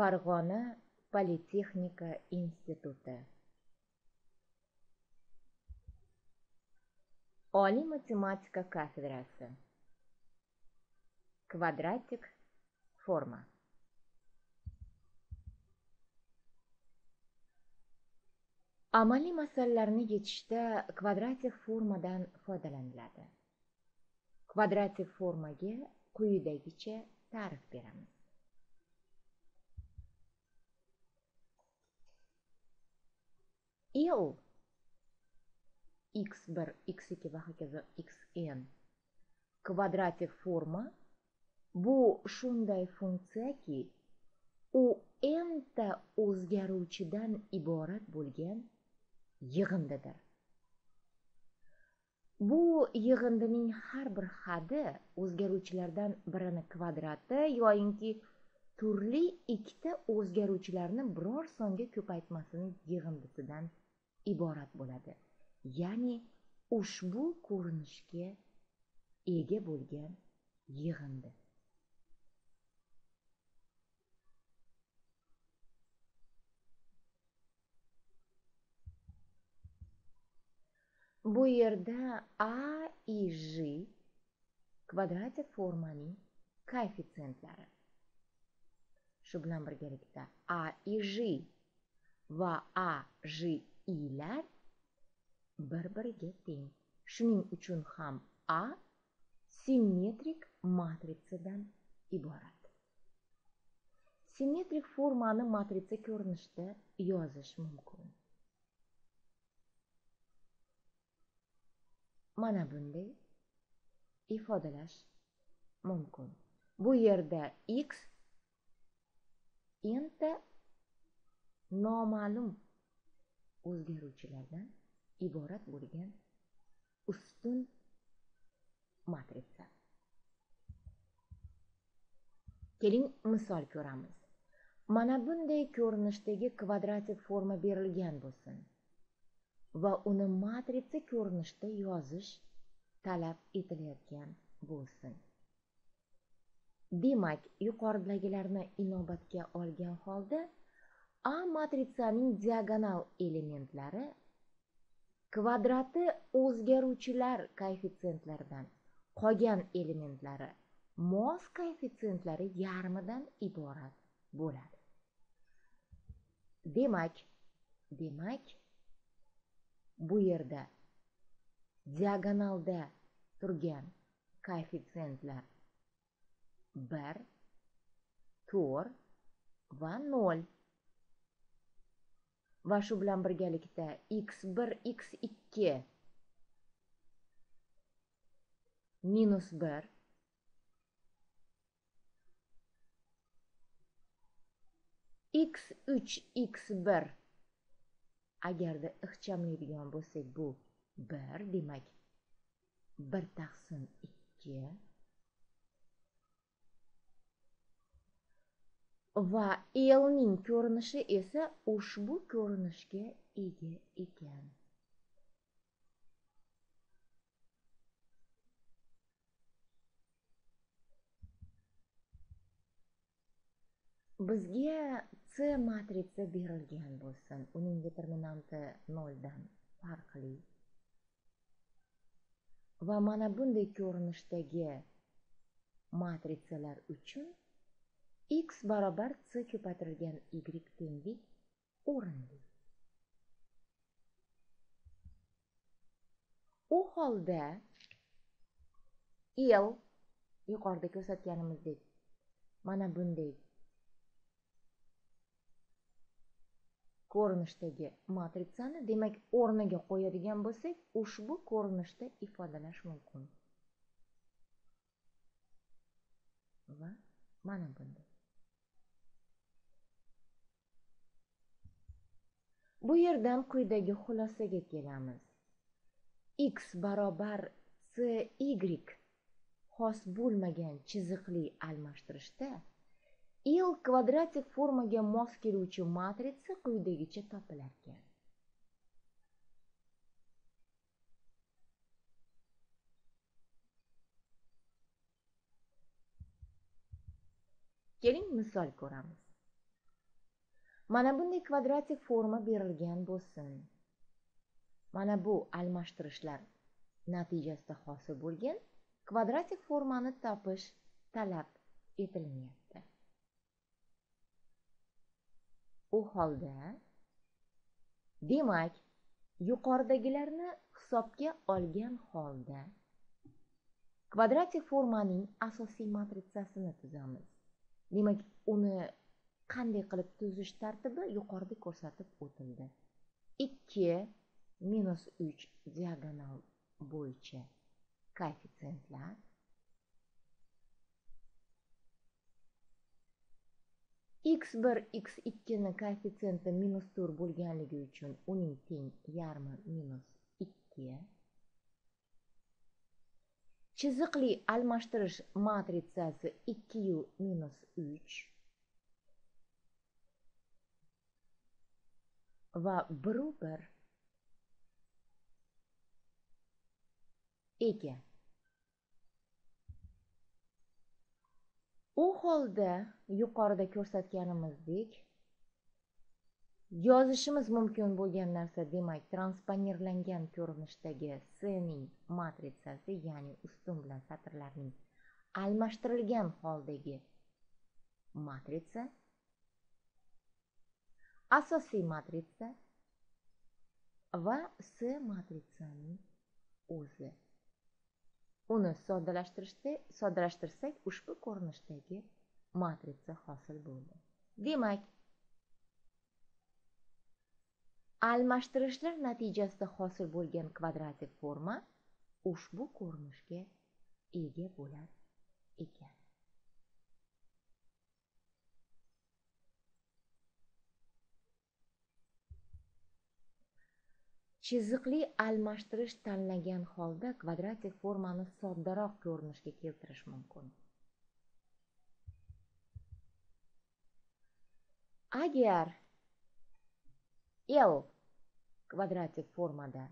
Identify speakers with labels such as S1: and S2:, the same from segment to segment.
S1: Farg'ona politexnika instituti oliy matematika kafedrasi kvadratik forma amaliy masalalarni yechishda kvadratik formadan foydalaniladi. Kvadratik formaga quyidagicha ta'rif beramiz. Il x1 x2 va hokazo xn kvadratik forma bu shunday funksiyaki u n ta o'zgaruvchidan iborat bo'lgan yig'indidir bu yig'indining har bir hadi o'zgaruvchilardan birini kvadrati yoyinki turli ikkita o'zgaruvchilarni biror songa ko'paytmasining yig'indisidan iborat bo'ladi. Ya'ni ushbu ko'rinishga ega bo'lgan yig'indi. Bu yerda a и j kvadratik formaning koeffitsentlari shu bilan birgalikda a и j va a j ilar bir biriga teng. Shuning uchun ham a simmetrik matrisadan iborat. Simmetrik formani matritsa ko'rinishida yozish mumkin. Mana bunday ifodalash mumkin. Bu yerda x enta noma'lum o'zgaruvchilardan iborat bo'lgan ustun matritsa keling misol ko'ramiz. Mana bunday ko'rinishdagi kvadratik forma berilgan bo'lsin va uni matritsa ko'rinishida yozish talab etilayotgan bo'lsin. Demak yuqoridagilarni inobatga olgan holda a matritsaning diagonal elementlari kvadrati o'zgaruvchilar koeffitsentlaridan qolgan elementlari mos koeffitsentlari yarmidan iborat bo'ladi. Demak demak bu yerda diagonalda turgan koeffitsentlar bir to'rt va 0 va shu bilan birgalikda x1 x2 minus 1 x3 x1 agarda ixchamlaydigan bo'lsak bu 1 demak 1 taqsim 2 va elning ko'rinishi esa ushbu ko'rinishga ega ekan. Bizga c matritsa berilgan bo'lsin. Uning determinanti noldan farqli. Va mana bunday ko'rinishdagi matritsalar uchun x barobar c ko'paytirilgan y tenglik o'rinli u holda l yuqorida ko'rsatganimizdek mana bunday ko'rinishdagi matritsani demak o'rniga qo'yadigan bo'lsak ushbu ko'rinishda ifodalash mumkin va mana bunday bu yerdan quyidagi xulosaga kelamiz. X barobar c y xos bo'lmagan chiziqli almashtirishda il kvadratik formaga mos keluvchi matritsa quyidagicha topilarkan. Keling misol ko'ramiz. Mana bunday kvadratik forma berilgan bo'lsin. Mana bu almashtirishlar natijasida hosil bo'lgan kvadratik formani topish talab etilmayapti. U holda demak yuqoridagilarni hisobga olgan holda kvadratik formaning asosiy matritsasini tuzamiz. Demak uni qanday qilib tuzish tartibi yuqorida ko'rsatib o'tildi. Ikki minus uch diagonal bo'yicha koeffitsiyentlar. X bir x ikkini koeffitsiyenti minus to'rt bo'lganligi uchun uning teng yarmi minus ikki. Chiziqli almashtirish matritsasi ikkiyu minus uch. Va biru bir ekan u holda yuqorida ko'rsatganimizdek yozishimiz mumkin bo'lgan narsa demak transponirlangan ko'rinishdagi s ning matritsasi ya'ni ustun bilan satrlarning almashtirilgan holdagi matritsa asosiy matritsa va s matritsaning o'zi uni soddalashtirsak ushbu ko'rinishdagi matritsa hosil bo'ldi demak almashtirishlar natijasida hosil bo'lgan kvadratik forma ushbu ko'rinishga ega bo'lar ekan chiziqli almashtirish tanlagan holda kvadratik formani soddaroq ko'rinishga keltirish mumkin. Agar l kvadratik formada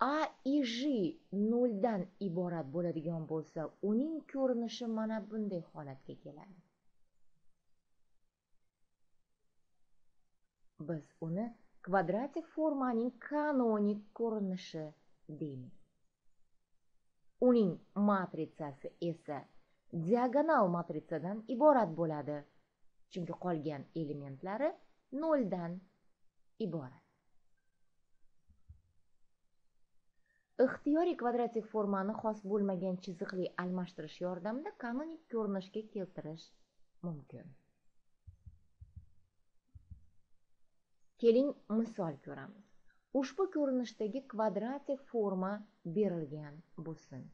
S1: a и j noldan iborat bo'ladigan bo'lsa uning ko'rinishi mana bunday holatga keladi. Biz uni kvadratik formaning kanonik ko'rinishi deymiz uning matritsasi esa diagonal matritsadan iborat bo'ladi chunki qolgan elementlari noldan iborat ixtiyoriy kvadratik formani xos bo'lmagan chiziqli almashtirish yordamida kanonik ko'rinishga keltirish mumkin keling misol ko'ramiz. Ushbu ko'rinishdagi kvadratik forma berilgan bo'lsin.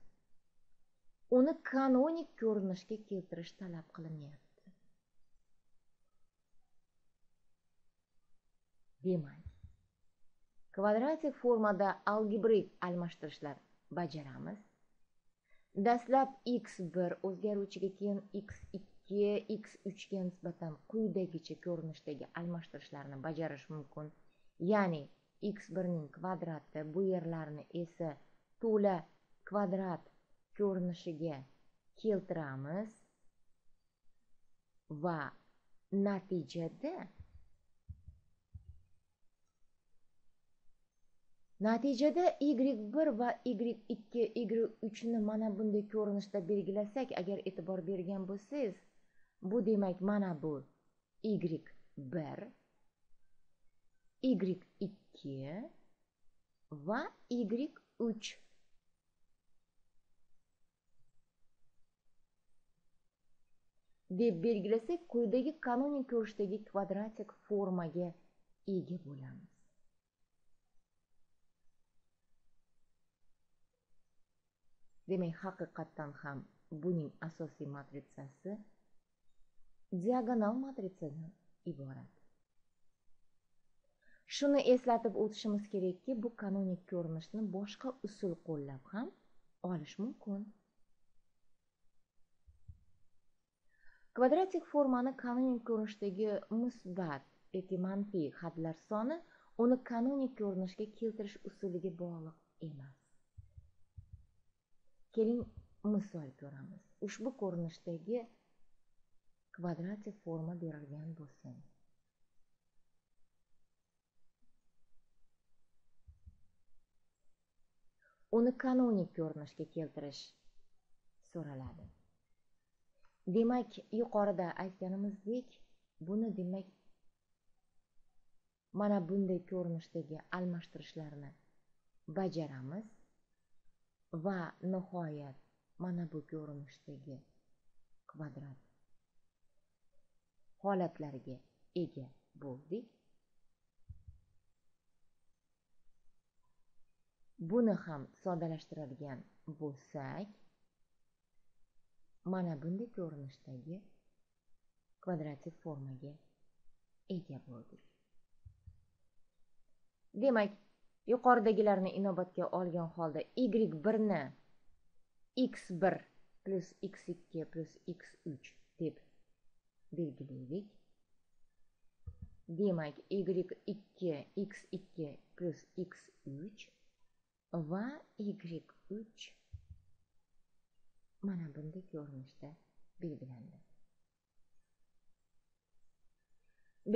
S1: Uni kanonik ko'rinishga keltirish talab qilinyapti. Demak kvadratik formada algebrik almashtirishlar bajaramiz. Dastlab x1 o'zgaruvchiga keyin x2 ikki x uchga nisbatan quyidagicha ko'rinishdagi almashtirishlarni bajarish mumkin. Ya'ni x birning kvadrati bu yerlarni esa to'la kvadrat ko'rinishiga keltiramiz va natijada natijada y1 va y2 y3ni mana bunday ko'rinishda belgilasak agar e'tibor bergan bo'lsangiz bu demak mana bu. Y1 y2 va y3 deb belgilasak quyidagi kanonik ko'rishdagi kvadratik formaga ega bo'lamiz. Demak haqiqatdan ham buning asosiy matritsasi diagonal matritsadan iborat shuni eslatib o'tishimiz kerakki bu kanonik ko'rinishni boshqa usul qo'llab ham olish mumkin kvadratik formani kanonik ko'rinishdagi musbat yoki manfiy hadlar soni uni kanonik ko'rinishga keltirish usuliga bog'liq emas keling misol ko'ramiz ushbu ko'rinishdagi kvadratik forma berilgan bo'lsin uni kanonik ko'rinishga keltirish so'raladi demak yuqorida aytganimizdek buni demak mana bunday ko'rinishdagi almashtirishlarni bajaramiz va nihoyat mana bu ko'rinishdagi kvadrat holatlarga ega bo'ldik. Buni ham soddalashtiradigan bo'lsak mana bunday ko'rinishdagi kvadratik formaga ega bo'ldik. Demak yuqoridagilarni inobatga olgan holda y birni x1 plyus x2 plyus x3 deb belgilaylik demak y2 x2 plus x3 va y3 mana bunday ko'rinishda belgilandi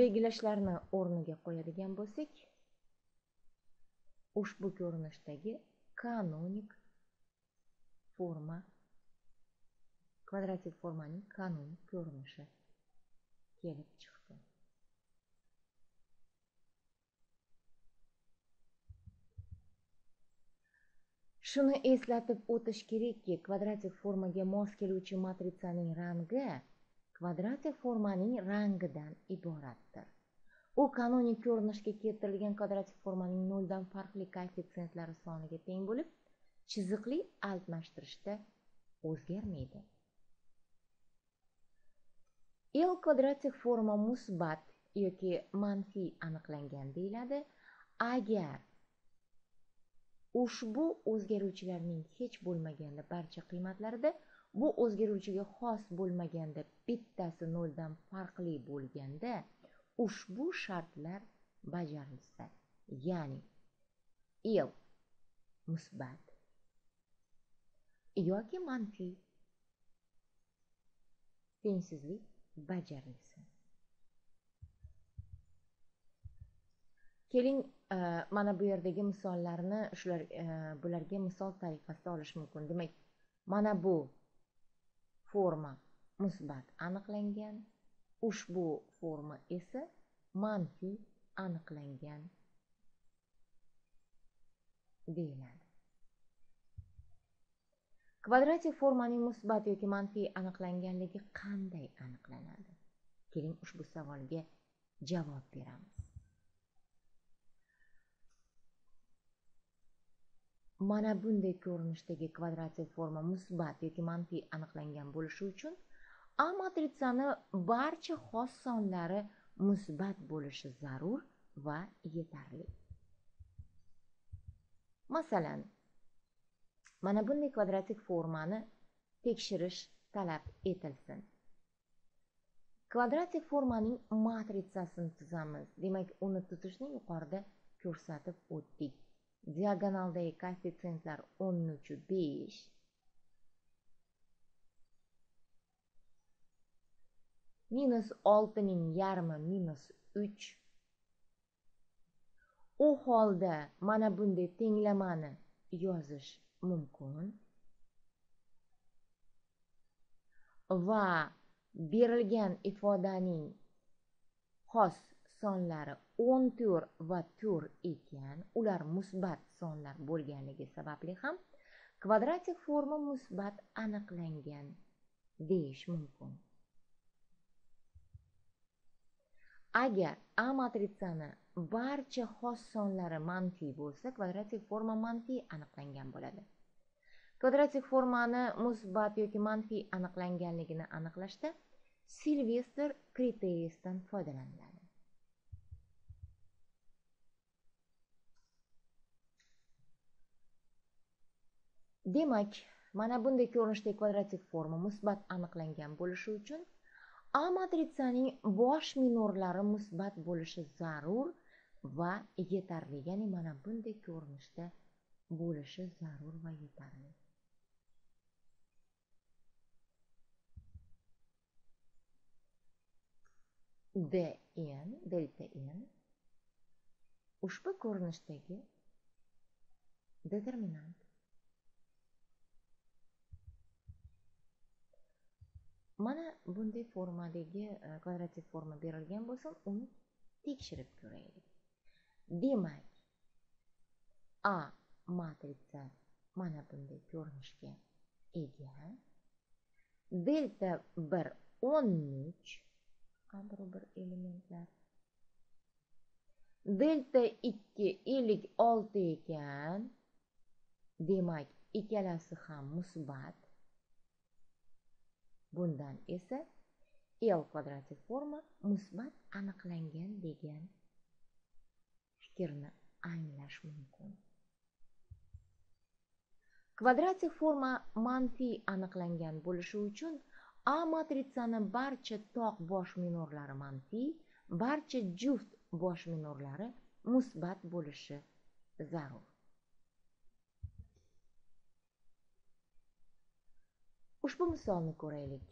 S1: belgilashlarni o'rniga qo'yadigan bo'lsak ushbu ko'rinishdagi kanonik forma kvadratik formaning kanonik ko'rinishi kelib chiqdi shuni eslatib o'tish kerakki kvadratik formaga mos keluvchi matritsaning rangi kvadratik formaning rangidan iboratdir u kanonik ko'rinishga keltirilgan kvadratik formaning noldan farqli koeffitsentlari soniga teng bo'lib chiziqli almashtirishda o'zgarmaydi l kvadratik forma musbat yoki manfiy aniqlangan deyiladi agar ushbu o'zgaruvchilarning hech bo'lmaganda barcha qiymatlarida bu o'zgaruvchiga xos bo'lmaganda bittasi noldan farqli bo'lganda ushbu shartlar bajarilsa ya'ni l musbat yoki manfiy tengsizlik bajarilsin keling e, mana bu yerdagi misollarni shular e, bularga misol tariqasida olish mumkin. Demak mana bu forma musbat aniqlangan ushbu forma esa manfiy aniqlangan deyiladi. Kvadratik formaning musbat yoki manfiy aniqlanganligi qanday aniqlanadi? Keling ushbu savolga javob beramiz. Mana bunday ko'rinishdagi kvadratik forma musbat yoki manfiy aniqlangan bo'lishi uchun a matritsani barcha xos sonlari musbat bo'lishi zarur va yetarli. Masalan mana bunday kvadratik formani tekshirish talab etilsin. Kvadratik formaning matritsasini tuzamiz. Demak uni tuzishni yuqorida ko'rsatib o'tdik. Diagonaldagi koeffitsiyentlar o'n uchu besh. Minus oltining yarmi minus uch. U holda mana bunday tenglamani yozish mumkin va berilgan ifodaning xos sonlari 14 va 4 ekan. Ular musbat sonlar bo'lganligi sababli ham kvadratik forma musbat aniqlangan deyish mumkin. Agar a matritsani barcha xos sonlari manfiy bo'lsa kvadratik forma manfiy aniqlangan bo'ladi. Kvadratik formani musbat yoki manfiy aniqlanganligini aniqlashda silvestr kriteriysidan foydalaniladi. Demak mana bunday ko'rinishdagi kvadratik forma musbat aniqlangan bo'lishi uchun a matritsaning bosh minorlari musbat bo'lishi zarur va yetarli ya'ni mana bunday ko'rinishda bo'lishi zarur va yetarli dn delta n ushbu ko'rinishdagi determinant. Mana bunday formadagi e, kvadratik forma berilgan bo'lsa uni tekshirib ko'raylik. Demak a matritsa mana bunday ko'rinishga ega. Delta bir o'n uch qandru bir elementlar. Delta ikki ellik olti ekan. Demak ikkalasi ham musbat bundan esa l kvadratik forma musbat aniqlangan degan fikrni anglash mumkin. Kvadratik forma manfiy aniqlangan bo'lishi uchun a matritsani barcha toq bosh minorlari manfiy barcha juft bosh minorlari musbat bo'lishi zarur. Ushbu misolni ko'raylik.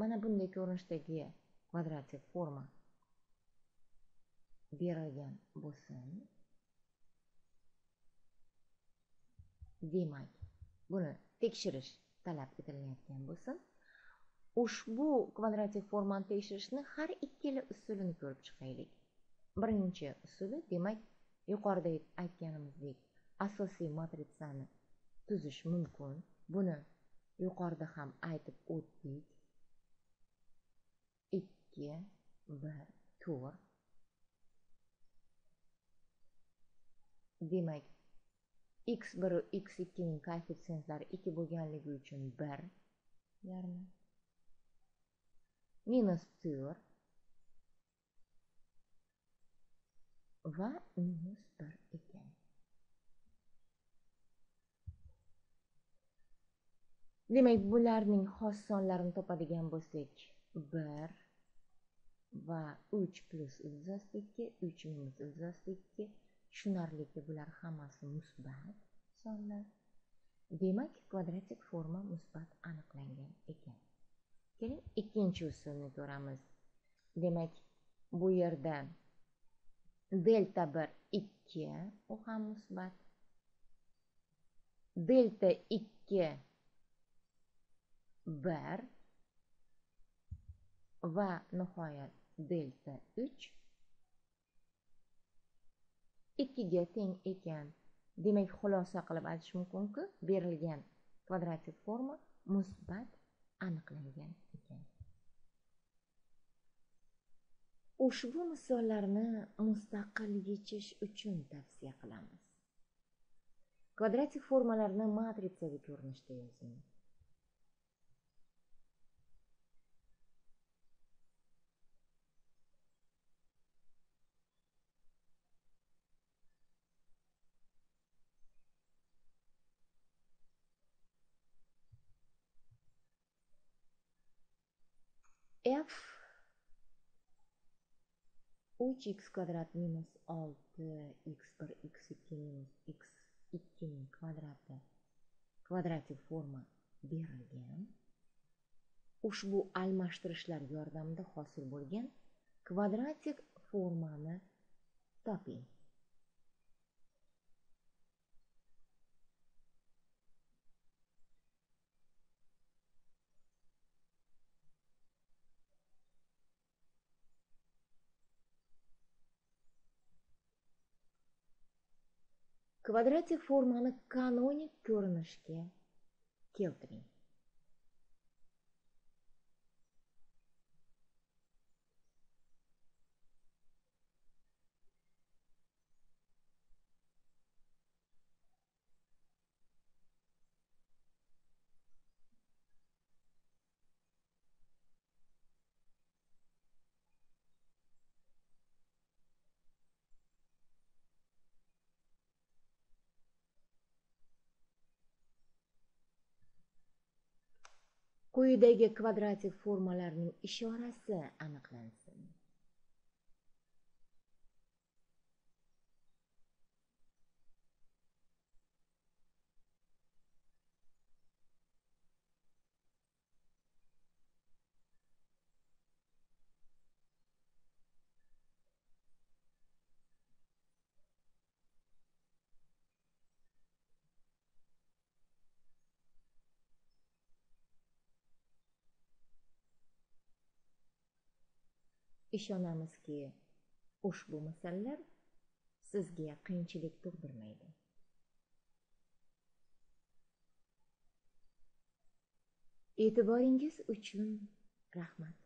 S1: Mana bunday ko'rinishdagi kvadratik forma berilgan bo'lsin. Demak buni tekshirish talab etilayotgan bo'lsin. Ushbu kvadratik formani tekshirishni har ikkala usulini ko'rib chiqaylik. Birinchi usuli demak yuqorida aytganimizdek asosiy matritsani tuzish mumkin. Buni yuqorida ham aytib o'tdik. Ikki bir to'rt. Demak x bir x ikkining koeffitsientlari ikki bo'lganligi uchun bir yarmi? Minus to'rt. Va minus bir ikki. Demak bularning xos sonlarini topadigan bo'lsak bir va uch plyus ildiz ikki uch minus ildiz ikki tushunarliki bular hammasi musbat sonlar. Demak kvadratik forma musbat aniqlangan ekan. Keling ikkinchi usulni ko'ramiz. Demak bu yerda delta bir ikki u ham musbat. Delta ikki bir va nihoyat delta 3 2ga teng ekan. Demak xulosa qilib aytish mumkinki berilgan kvadratik forma musbat aniqlangan ekan. Ushbu misollarni mustaqil yechish uchun tavsiya qilamiz. Kvadratik formalarni matritsaviy ko'rinishda yozing. F 3x kvadrat minus 6x1 x2 minus x ikkining kvadrati kvadratik forma berilgan ushbu almashtirishlar yordamida hosil bo'lgan kvadratik formani toping kvadratik formani kanonik ko'rinishga keltiring quyidagi kvadratik formalarning ishorasi aniqlansin. Ishonamizki ushbu masalalar sizga qiyinchilik tug'dirmaydi. E'tiboringiz uchun rahmat.